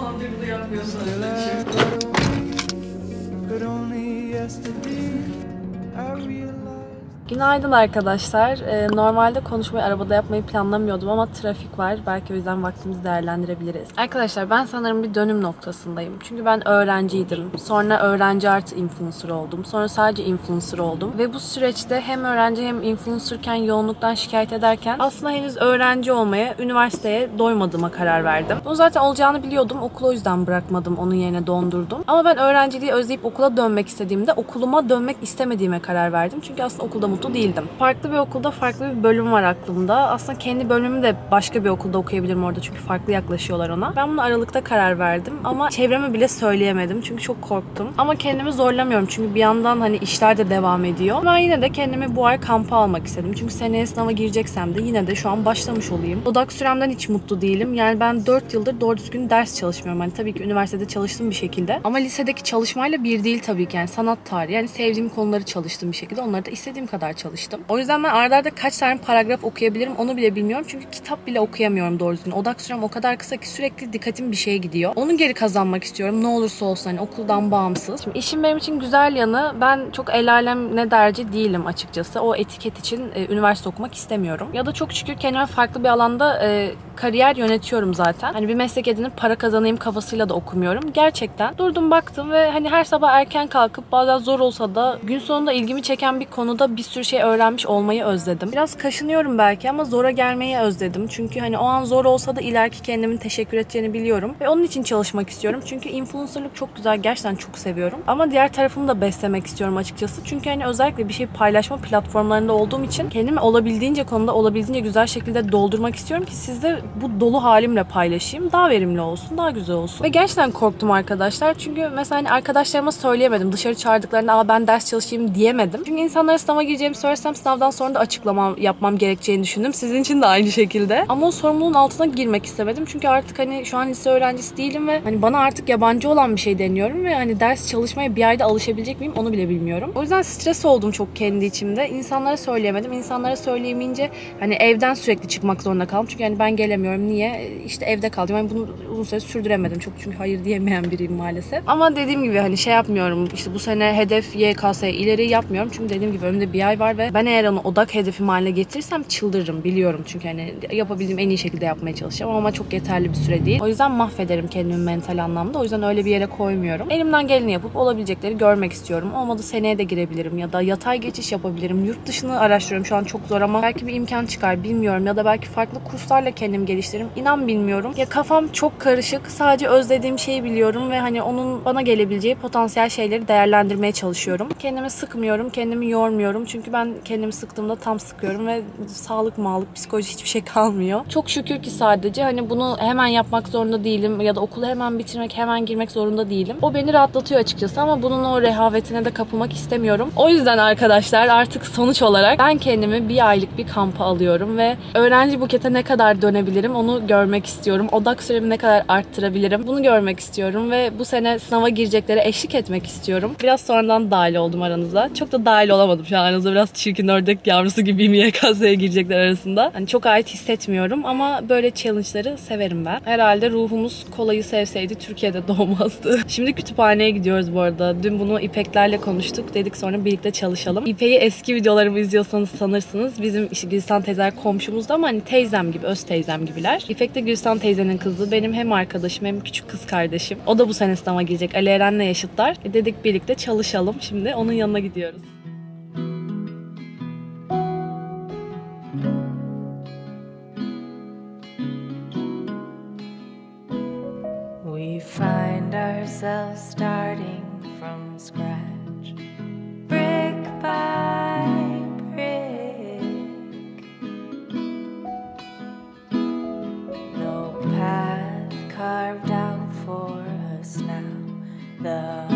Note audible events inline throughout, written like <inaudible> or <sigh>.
Allah'ım bir öyle bir şey. But only yesterday I realized Günaydın arkadaşlar. Ee, normalde konuşmayı arabada yapmayı planlamıyordum ama trafik var. Belki o yüzden vaktimizi değerlendirebiliriz. Arkadaşlar ben sanırım bir dönüm noktasındayım. Çünkü ben öğrenciydim. Sonra öğrenci artı influencer oldum. Sonra sadece influencer oldum. Ve bu süreçte hem öğrenci hem influencerken yoğunluktan şikayet ederken aslında henüz öğrenci olmaya, üniversiteye doymadığıma karar verdim. Bunu zaten olacağını biliyordum. Okulu o yüzden bırakmadım. Onun yerine dondurdum. Ama ben öğrenciliği özleyip okula dönmek istediğimde okuluma dönmek istemediğime karar verdim. Çünkü aslında okulda mutlu değildim. Farklı bir okulda farklı bir bölüm var aklımda. Aslında kendi bölümümü de başka bir okulda okuyabilirim orada çünkü farklı yaklaşıyorlar ona. Ben bunu aralıkta karar verdim ama çevreme bile söyleyemedim çünkü çok korktum. Ama kendimi zorlamıyorum çünkü bir yandan hani işler de devam ediyor. Ben yine de kendimi bu ay kampa almak istedim. Çünkü seneye sınava gireceksem de yine de şu an başlamış olayım. Odak süremden hiç mutlu değilim. Yani ben 4 yıldır doğru düzgün ders çalışmıyorum. Hani tabii ki üniversitede çalıştım bir şekilde. Ama lisedeki çalışmayla bir değil tabii ki. Yani sanat tarihi. Yani sevdiğim konuları çalıştım bir şekilde. Onları da istediğim kadar çalıştım. O yüzden ben arda arda kaç tane paragraf okuyabilirim onu bile bilmiyorum. Çünkü kitap bile okuyamıyorum doğru düzgün. Odak sürem o kadar kısa ki sürekli dikkatim bir şeye gidiyor. Onu geri kazanmak istiyorum. Ne olursa olsun hani okuldan bağımsız. Şimdi işim benim için güzel yanı ben çok el alem ne derci değilim açıkçası. O etiket için e, üniversite okumak istemiyorum. Ya da çok şükür kendime farklı bir alanda e, kariyer yönetiyorum zaten. Hani bir meslek edinip para kazanayım kafasıyla da okumuyorum. Gerçekten durdum baktım ve hani her sabah erken kalkıp bazen zor olsa da gün sonunda ilgimi çeken bir konuda bir sürü şey öğrenmiş olmayı özledim. Biraz kaşınıyorum belki ama zora gelmeyi özledim. Çünkü hani o an zor olsa da ileriki kendimin teşekkür edeceğini biliyorum. Ve onun için çalışmak istiyorum. Çünkü influencerlık çok güzel. Gerçekten çok seviyorum. Ama diğer tarafımı da beslemek istiyorum açıkçası. Çünkü hani özellikle bir şey paylaşma platformlarında olduğum için kendimi olabildiğince konuda olabildiğince güzel şekilde doldurmak istiyorum ki sizde bu dolu halimle paylaşayım. Daha verimli olsun, daha güzel olsun. Ve gerçekten korktum arkadaşlar. Çünkü mesela hani arkadaşlarıma söyleyemedim. Dışarı çağırdıklarında Aa, ben ders çalışayım diyemedim. Çünkü insanlara sınava gireceğimi söylesem sınavdan sonra da açıklamam yapmam gerekeceğini düşündüm. Sizin için de aynı şekilde. Ama o sorumluluğun altına girmek istemedim. Çünkü artık hani şu an lise öğrencisi değilim ve hani bana artık yabancı olan bir şey deniyorum ve hani ders çalışmaya bir ayda alışabilecek miyim onu bile bilmiyorum. O yüzden stres oldum çok kendi içimde. İnsanlara söyleyemedim. İnsanlara söyleyemeyince hani evden sürekli çıkmak zorunda kaldım. Çünkü hani ben gelemiyorum. Niye? İşte evde kaldım. Yani bunu uzun süre sürdüremedim. Çok çünkü hayır diyemeyen biriyim maalesef. Ama dediğim gibi hani şey yapmıyorum. İşte bu sene hedef YKS ileri yapmıyorum. Çünkü dediğim gibi önümde bir ay var ve ben eğer onu odak hedefim haline getirirsem çıldırırım biliyorum. Çünkü hani yapabildiğim en iyi şekilde yapmaya çalışacağım ama çok yeterli bir süre değil. O yüzden mahvederim kendimi mental anlamda. O yüzden öyle bir yere koymuyorum. Elimden geleni yapıp olabilecekleri görmek istiyorum. Olmadı seneye de girebilirim ya da yatay geçiş yapabilirim. Yurt dışını araştırıyorum. Şu an çok zor ama belki bir imkan çıkar bilmiyorum. Ya da belki farklı kurslarla kendimi geliştiririm. İnan bilmiyorum. Ya kafam çok karışık. Sadece özlediğim şeyi biliyorum ve hani onun bana gelebileceği potansiyel şeyleri değerlendirmeye çalışıyorum. Kendimi sıkmıyorum. Kendimi yormuyorum. Çünkü ben kendimi sıktığımda tam sıkıyorum ve sağlık, mağlık, psikoloji hiçbir şey kalmıyor. Çok şükür ki sadece hani bunu hemen yapmak zorunda değilim ya da okulu hemen bitirmek, hemen girmek zorunda değilim. O beni rahatlatıyor açıkçası ama bunun o rehavetine de kapılmak istemiyorum. O yüzden arkadaşlar artık sonuç olarak ben kendimi bir aylık bir kampa alıyorum ve öğrenci bukete ne kadar dönebilirim onu görmek istiyorum. Odak süremi ne kadar arttırabilirim bunu görmek istiyorum ve bu sene sınava gireceklere eşlik etmek istiyorum. Biraz sonradan dahil oldum aranıza. Çok da dahil olamadım şu an aranızda. Biraz çirkin ördek yavrusu gibiyim YKS'ye girecekler arasında. Hani çok ait hissetmiyorum ama böyle challenge'ları severim ben. Herhalde ruhumuz kolayı sevseydi Türkiye'de <laughs> doğmazdı. Şimdi kütüphaneye gidiyoruz bu arada. Dün bunu İpeklerle konuştuk. Dedik sonra birlikte çalışalım. İpek'i eski videolarımı izliyorsanız sanırsınız. Bizim işte Gülistan teyzeler komşumuzda ama hani teyzem gibi, öz teyzem gibiler. İpek de Gülistan teyzenin kızı. Benim hem arkadaşım hem küçük kız kardeşim. O da bu sene sınava girecek. Ali Eren'le yaşıtlar. E dedik birlikte çalışalım. Şimdi onun yanına gidiyoruz. The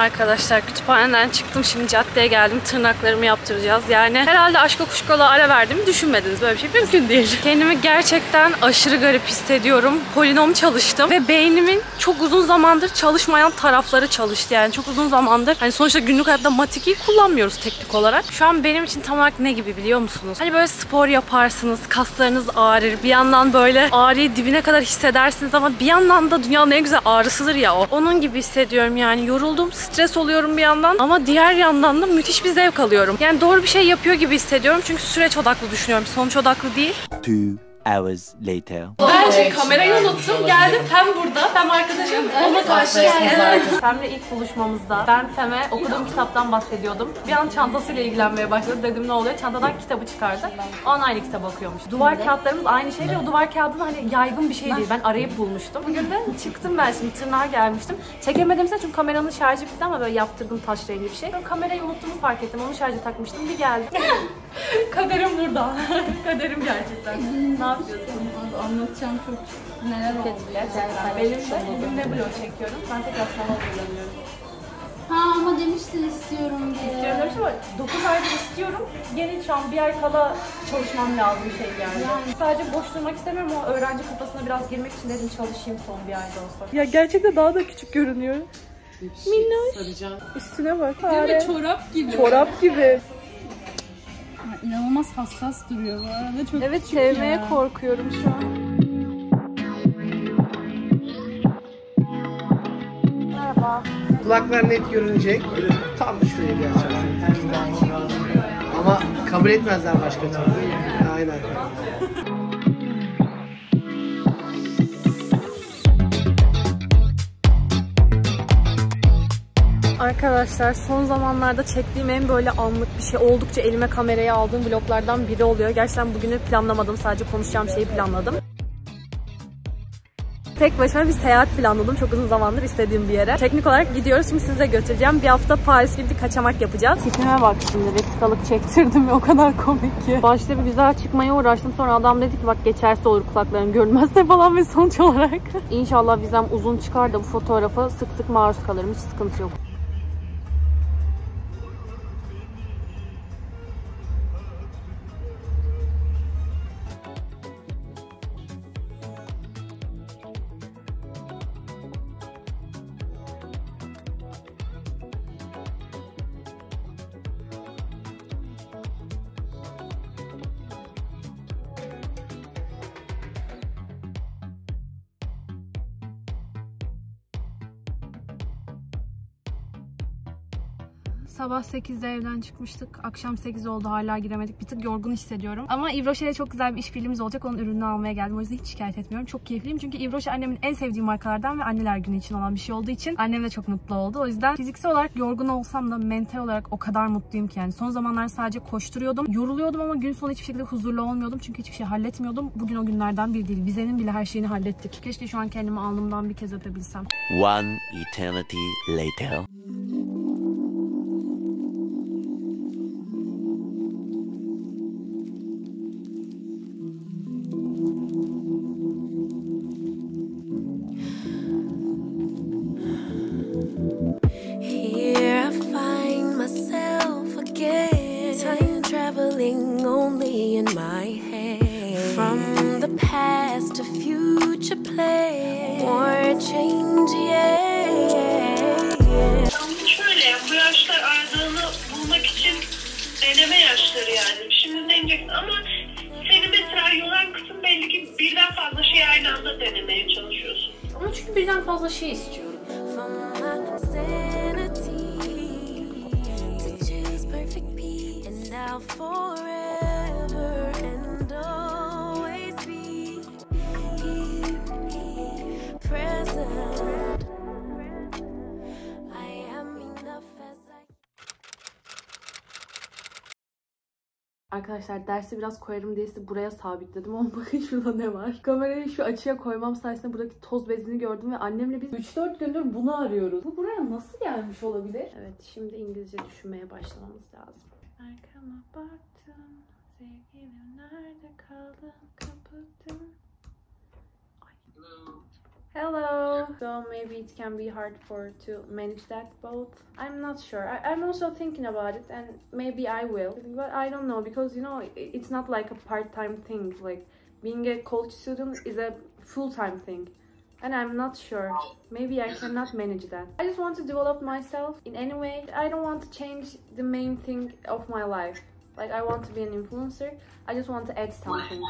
Arkadaşlar kütüphaneden çıktım şimdi caddeye geldim tırnaklarımı yaptıracağız. Yani herhalde aşka kuşkola ara verdiğimi düşünmediniz. Böyle bir şey mümkün değil. Kendimi gerçekten aşırı garip hissediyorum. Polinom çalıştım ve beynimin çok uzun zamandır çalışmayan tarafları çalıştı. Yani çok uzun zamandır hani sonuçta günlük hayatta matematik kullanmıyoruz teknik olarak. Şu an benim için tam olarak ne gibi biliyor musunuz? Hani böyle spor yaparsınız, kaslarınız ağrır. Bir yandan böyle ağrıyı dibine kadar hissedersiniz ama bir yandan da dünyanın en güzel ağrısıdır ya o. Onun gibi hissediyorum yani. Yoruldum, stres oluyorum bir yandan ama diğer yandan da müthiş bir zevk alıyorum. Yani doğru bir şey yapıyor gibi hissediyorum çünkü süreç odaklı düşünüyorum. Sonuç odaklı değil. Two hours later. Ben kamerayı unuttum. Geldim Pem burada. Pem arkadaşım. Onunla karşılaştım. Evet. Pem'le ilk buluşmamızda ben Pem'e okuduğum kitaptan bahsediyordum. Bir an çantasıyla ilgilenmeye başladı. Dedim ne oluyor? Çantadan kitabı çıkardı. O an aynı kitabı okuyormuş. Duvar kağıtlarımız aynı şey ve o duvar kağıdı da hani yaygın bir şey değil. Ben arayıp bulmuştum. Bugün de çıktım ben şimdi tırnağa gelmiştim. Çekemedim size çünkü kameranın şarjı bitti ama böyle yaptırdım taş rengi bir şey. Ben kamerayı unuttuğumu fark ettim. Onu şarja takmıştım. Bir geldim. <laughs> Kaderim burada. <laughs> Kaderim gerçekten. Yapıyorsun? Anlatacağım çok neler oldu gerçekten. Benim de bugün ne blog çekiyorum. Ben tekrar sana hazırlanıyorum. Ha ama demiştin istiyorum diye. İstiyorum demiş ama 9 aydır istiyorum. Yeni şu an bir ay kala çalışmam lazım şey yani. Sadece boş durmak istemiyorum ama öğrenci kafasına biraz girmek için dedim çalışayım son bir ayda olsa. Ya gerçekten daha da küçük görünüyor. Minnoş. Üstüne bak. Değil mi? Çorap gibi. Çorap gibi. İnanılmaz hassas duruyor bu arada. Çok Evet küçük sevmeye ya. korkuyorum şu an. Merhaba. Kulaklar net görünecek. Tam şuraya gerçekten. Ama kabul etmezler başka türlü. Aynen. Arkadaşlar son zamanlarda çektiğim en böyle anlık bir şey oldukça elime kamerayı aldığım vloglardan biri oluyor. Gerçekten bugünü planlamadım. Sadece konuşacağım şeyi planladım. Tek başıma bir seyahat planladım. Çok uzun zamandır istediğim bir yere. Teknik olarak gidiyoruz. Şimdi size götüreceğim. Bir hafta Paris gibi bir kaçamak yapacağız. Tipime bak şimdi. Vesikalık çektirdim ve o kadar komik ki. Başta bir güzel çıkmaya uğraştım. Sonra adam dedi ki bak geçerse olur kulakların görünmezse <laughs> falan ve sonuç olarak. İnşallah vizem uzun çıkar da bu fotoğrafa sık sık maruz kalırım. Hiç sıkıntı yok. Sabah 8'de evden çıkmıştık. Akşam 8 oldu hala giremedik. Bir tık yorgun hissediyorum. Ama Ivroşe ile çok güzel bir işbirliğimiz olacak. Onun ürününü almaya geldim. O yüzden hiç şikayet etmiyorum. Çok keyifliyim. Çünkü Ivroşe annemin en sevdiği markalardan ve anneler günü için olan bir şey olduğu için annem de çok mutlu oldu. O yüzden fiziksel olarak yorgun olsam da mental olarak o kadar mutluyum ki. Yani son zamanlar sadece koşturuyordum. Yoruluyordum ama gün sonu hiçbir şekilde huzurlu olmuyordum. Çünkü hiçbir şey halletmiyordum. Bugün o günlerden biri değil. Vizenin bile her şeyini hallettik. Keşke şu an kendimi alnımdan bir kez öpebilsem. One eternity later. Again. Time traveling only in my head. From the past to future play. More change, yeah. Şöyle bu yaşlar aradığını bulmak için deneme yaşları yani. Şimdi deneyeceksin ama seni mesela yoran kısım belli ki birden fazla şey aynı anda denemeye çalışıyorsun. Ama çünkü birden fazla şey istiyorum. Arkadaşlar dersi biraz koyarım diye sizi buraya sabitledim <laughs> ama bakın şurada ne var. Kamerayı şu açıya koymam sayesinde buradaki toz bezini gördüm ve annemle biz 3-4 gündür bunu arıyoruz. Bu buraya nasıl gelmiş olabilir? Evet şimdi İngilizce düşünmeye başlamamız lazım. Arkama baktım, sevgilim nerede kaldın, kapattım. Hello. so maybe it can be hard for to manage that both. I'm not sure. I, I'm also thinking about it, and maybe I will, but I don't know because you know it- it's not like a part-time thing. Like being a college student is a full-time thing. And I'm not sure. Maybe I cannot manage that. I just want to develop myself in any way. I don't want to change the main thing of my life. Like I want to be an influencer. I just want to add something.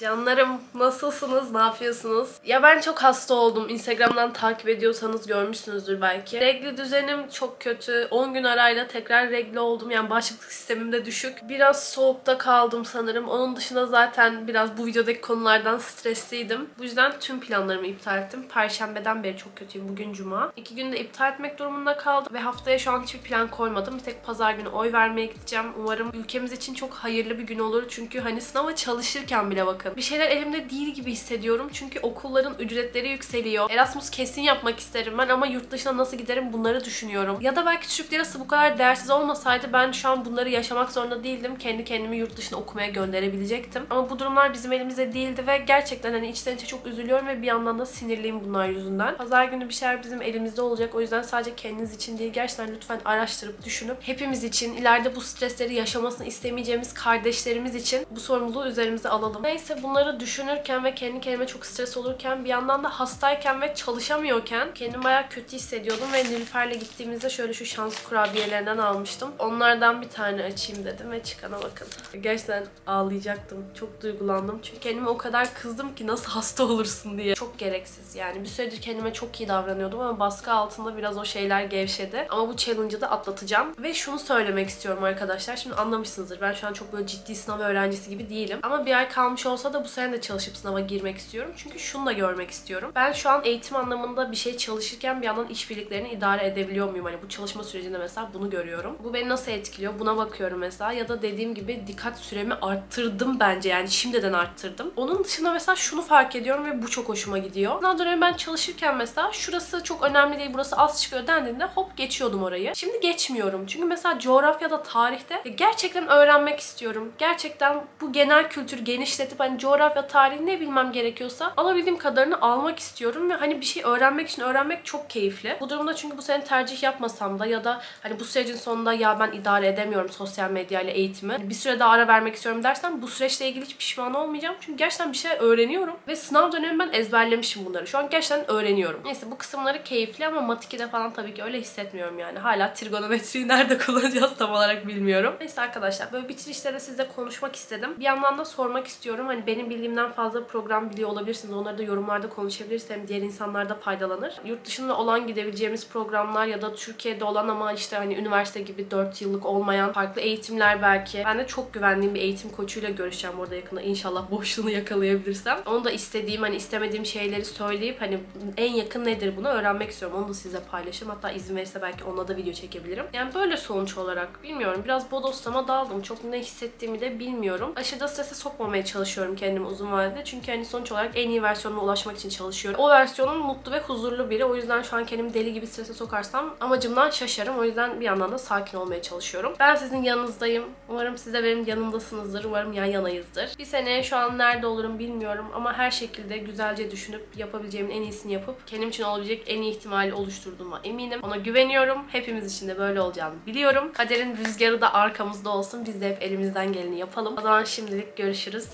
Canlarım nasılsınız? Ne yapıyorsunuz? Ya ben çok hasta oldum. Instagram'dan takip ediyorsanız görmüşsünüzdür belki. Regli düzenim çok kötü. 10 gün arayla tekrar regli oldum. Yani bağışıklık sistemim de düşük. Biraz soğukta kaldım sanırım. Onun dışında zaten biraz bu videodaki konulardan stresliydim. Bu yüzden tüm planlarımı iptal ettim. Perşembeden beri çok kötüyüm. Bugün cuma. İki günde iptal etmek durumunda kaldım. Ve haftaya şu an hiçbir plan koymadım. Bir tek pazar günü oy vermeye gideceğim. Umarım ülkemiz için çok hayırlı bir gün olur. Çünkü hani sınava çalışırken bile bakın. Bir şeyler elimde değil gibi hissediyorum. Çünkü okulların ücretleri yükseliyor. Erasmus kesin yapmak isterim ben ama yurt dışına nasıl giderim bunları düşünüyorum. Ya da belki Türk lirası bu kadar değersiz olmasaydı ben şu an bunları yaşamak zorunda değildim. Kendi kendimi yurt dışına okumaya gönderebilecektim. Ama bu durumlar bizim elimizde değildi ve gerçekten hani içten içe çok üzülüyorum ve bir yandan da sinirliyim bunlar yüzünden. Pazar günü bir şeyler bizim elimizde olacak. O yüzden sadece kendiniz için değil gerçekten lütfen araştırıp düşünüp hepimiz için ileride bu stresleri yaşamasını istemeyeceğimiz kardeşlerimiz için bu sorumluluğu üzerimize alalım. Neyse bunları düşünürken ve kendi kendime çok stres olurken bir yandan da hastayken ve çalışamıyorken kendimi bayağı kötü hissediyordum ve Nilüfer'le gittiğimizde şöyle şu şans kurabiyelerinden almıştım. Onlardan bir tane açayım dedim ve çıkana bakın. Gerçekten ağlayacaktım. Çok duygulandım. Çünkü kendime o kadar kızdım ki nasıl hasta olursun diye. Çok gereksiz yani. Bir süredir kendime çok iyi davranıyordum ama baskı altında biraz o şeyler gevşedi. Ama bu challenge'ı da atlatacağım. Ve şunu söylemek istiyorum arkadaşlar. Şimdi anlamışsınızdır. Ben şu an çok böyle ciddi sınav öğrencisi gibi değilim. Ama bir ay kalmış olsa da bu sene de çalışıp sınava girmek istiyorum. Çünkü şunu da görmek istiyorum. Ben şu an eğitim anlamında bir şey çalışırken bir yandan işbirliklerini idare edebiliyor muyum? Hani bu çalışma sürecinde mesela bunu görüyorum. Bu beni nasıl etkiliyor? Buna bakıyorum mesela. Ya da dediğim gibi dikkat süremi arttırdım bence. Yani şimdiden arttırdım. Onun dışında mesela şunu fark ediyorum ve bu çok hoşuma gidiyor. Sınav dönemi ben çalışırken mesela şurası çok önemli değil, burası az çıkıyor dendiğinde hop geçiyordum orayı. Şimdi geçmiyorum. Çünkü mesela coğrafyada, tarihte gerçekten öğrenmek istiyorum. Gerçekten bu genel kültür genişletip hani coğrafya, tarih ne bilmem gerekiyorsa alabildiğim kadarını almak istiyorum ve hani bir şey öğrenmek için öğrenmek çok keyifli. Bu durumda çünkü bu sene tercih yapmasam da ya da hani bu sürecin sonunda ya ben idare edemiyorum sosyal medya ile eğitimi. Bir süre daha ara vermek istiyorum dersem bu süreçle ilgili hiç pişman olmayacağım. Çünkü gerçekten bir şey öğreniyorum ve sınav dönemi ben ezberlemişim bunları. Şu an gerçekten öğreniyorum. Neyse bu kısımları keyifli ama mat 2'de falan tabii ki öyle hissetmiyorum yani. Hala trigonometriyi <laughs> nerede kullanacağız tam olarak bilmiyorum. Neyse arkadaşlar böyle bitirişte de sizle konuşmak istedim. Bir yandan da sormak istiyorum. Hani benim bildiğimden fazla program biliyor olabilirsiniz. Onları da yorumlarda konuşabiliriz. Hem diğer insanlar da faydalanır. Yurt dışında olan gidebileceğimiz programlar ya da Türkiye'de olan ama işte hani üniversite gibi 4 yıllık olmayan farklı eğitimler belki. Ben de çok güvendiğim bir eğitim koçuyla görüşeceğim orada yakında. İnşallah boşluğunu yakalayabilirsem. Onu da istediğim hani istemediğim şeyleri söyleyip hani en yakın nedir bunu öğrenmek istiyorum. Onu da size paylaşırım. Hatta izin verirse belki onunla da video çekebilirim. Yani böyle sonuç olarak bilmiyorum. Biraz bodoslama daldım. Çok ne hissettiğimi de bilmiyorum. Aşırı strese sokmamaya çalışıyorum kendimi uzun vadede. Çünkü hani sonuç olarak en iyi versiyonuna ulaşmak için çalışıyorum. O versiyonun mutlu ve huzurlu biri. O yüzden şu an kendimi deli gibi strese sokarsam amacımdan şaşarım. O yüzden bir yandan da sakin olmaya çalışıyorum. Ben sizin yanınızdayım. Umarım siz de benim yanımdasınızdır. Umarım yan yanayızdır. Bir seneye şu an nerede olurum bilmiyorum ama her şekilde güzelce düşünüp yapabileceğimin en iyisini yapıp kendim için olabilecek en iyi ihtimali oluşturduğuma eminim. Ona güveniyorum. Hepimiz için de böyle olacağını biliyorum. Kaderin rüzgarı da arkamızda olsun. Biz de hep elimizden geleni yapalım. O zaman şimdilik görüşürüz.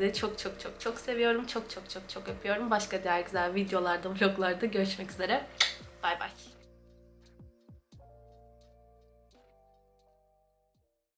Hepinizi çok çok çok çok seviyorum. Çok çok çok çok öpüyorum. Başka diğer güzel videolarda, vloglarda görüşmek üzere. Bay bay.